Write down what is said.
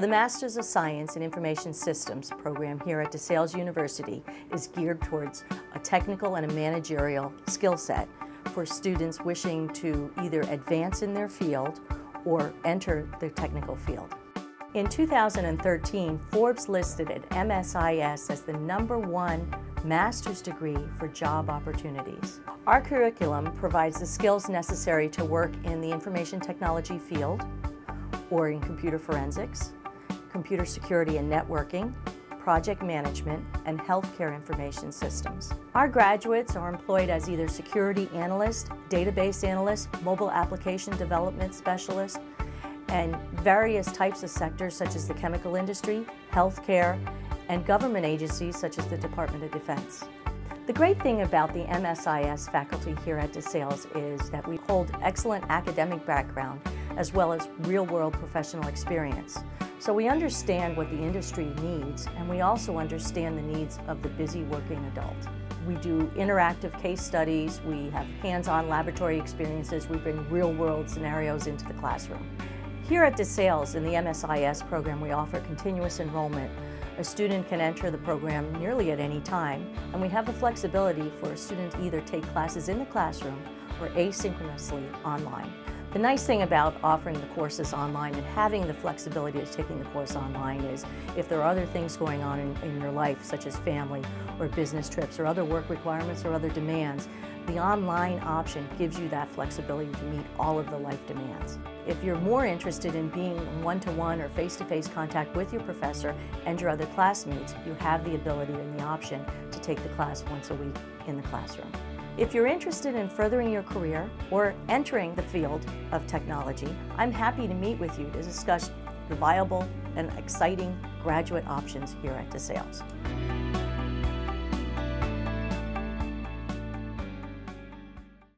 The Masters of Science in Information Systems program here at DeSales University is geared towards a technical and a managerial skill set for students wishing to either advance in their field or enter the technical field. In 2013, Forbes listed at MSIS as the number one master's degree for job opportunities. Our curriculum provides the skills necessary to work in the information technology field or in computer forensics, computer security and networking, project management, and healthcare information systems. Our graduates are employed as either security analyst, database analyst, mobile application development specialist, and various types of sectors such as the chemical industry, healthcare, and government agencies such as the Department of Defense. The great thing about the MSIS faculty here at DeSales is that we hold excellent academic background as well as real-world professional experience. So we understand what the industry needs, and we also understand the needs of the busy working adult. We do interactive case studies, we have hands-on laboratory experiences, we bring real-world scenarios into the classroom. Here at DeSales in the MSIS program, we offer continuous enrollment. A student can enter the program nearly at any time, and we have the flexibility for a student to either take classes in the classroom or asynchronously online. The nice thing about offering the courses online and having the flexibility of taking the course online is if there are other things going on in, in, your life, such as family or business trips or other work requirements or other demands, the online option gives you that flexibility to meet all of the life demands. If you're more interested in being one-to-one -one or face-to-face -face contact with your professor and your other classmates, you have the ability and the option to take the class once a week in the classroom. If you're interested in furthering your career or entering the field of technology, I'm happy to meet with you to discuss the viable and exciting graduate options here at DeSales.